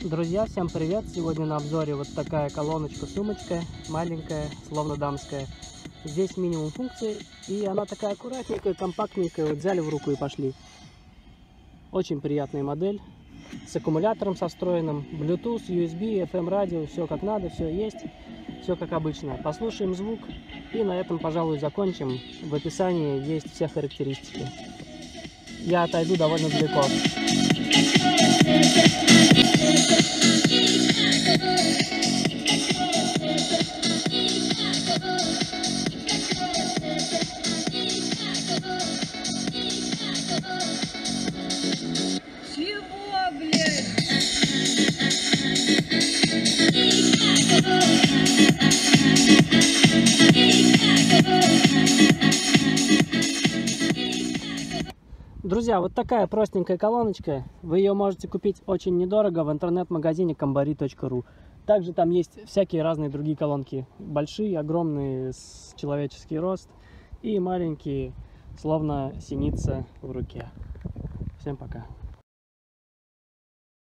Друзья, всем привет! Сегодня на обзоре вот такая колоночка-сумочка, маленькая, словно дамская. Здесь минимум функций, и она такая аккуратненькая, компактненькая. Вот взяли в руку и пошли. Очень приятная модель, с аккумулятором со встроенным, Bluetooth, USB, FM радио, все как надо, все есть, все как обычно. Послушаем звук, и на этом, пожалуй, закончим. В описании есть все характеристики. Я отойду довольно далеко. Друзья, вот такая простенькая колоночка. Вы ее можете купить очень недорого в интернет-магазине kambari.ru. Также там есть всякие разные другие колонки. Большие, огромные, с человеческий рост. И маленькие, словно синица в руке. Всем пока.